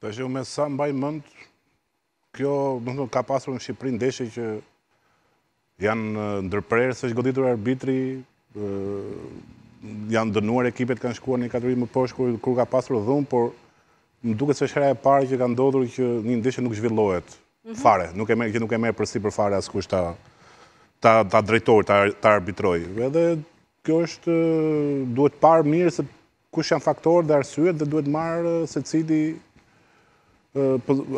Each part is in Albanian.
Tashi unë me sa mbaj mend, kjo, domethënë, ka pasur në Shqipëri ndeshje që janë ndërprerë se është goditur arbitri, janë dënuar ekipet kanë shkuar një kategori më poshtë kur, kur ka pasur dhunë, por më duket se është hera e parë që ka ndodhur që një ndeshje nuk zhvillohet mhm. fare, nuk e merr që nuk e merr përsipër fare askush ta ta ta drejtojë, ta ta arbitrojë. Edhe kjo është duhet parë mirë se Kush janë faktorët dhe arsyet dhe duhet marrë secili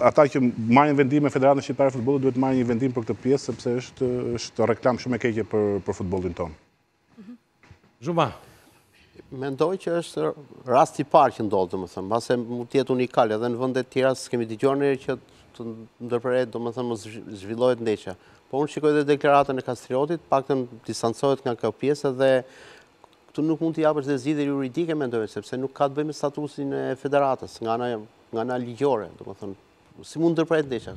ata që marrin vendim me Federatën Shqiptare të Futbollit duhet të marrin një vendim për këtë pjesë sepse është është reklamë shumë e keqe për për futbollin tonë. Mhm. Zhuma. Mendoj që është rast i parë që ndodh, domethënë, mbase mund të jetë unikal edhe në vende të tjera s'kemi dëgjuar ndonjëherë që të ndërpritet, domethënë mos zhvillohet ndeshja. Po unë shikoj edhe deklaratën e Kastriotit, paktën distancohet nga kjo pjesë dhe Këtu nuk mund t'i japësh dhe zgjidhje juridike mendoj, sepse nuk ka të bëjë me statusin e federatës, nga ana nga ana ligjore, domethënë, si mund ndërprehet ndeshja?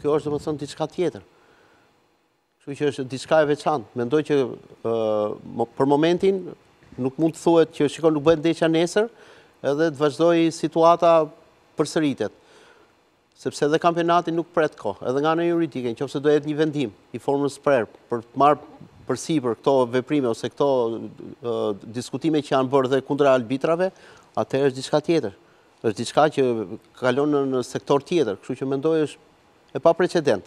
Kjo është domethënë diçka tjetër. Kështu që është diçka e veçantë. Mendoj që ë për momentin nuk mund të thuhet që shiko nuk bëhet ndeshja nesër, edhe të vazhdojë situata përsëritet. sepse edhe kampionati nuk pret kohë, edhe nga ana juridike, në qoftë se do jetë një vendim i formës së prerë për të marrë përsipër këto veprime ose këto diskutime që janë bërë dhe kundër arbitrave, atëherë është diçka tjetër. Është diçka që kalon në sektor tjetër, kështu që mendoj është e paprecedent.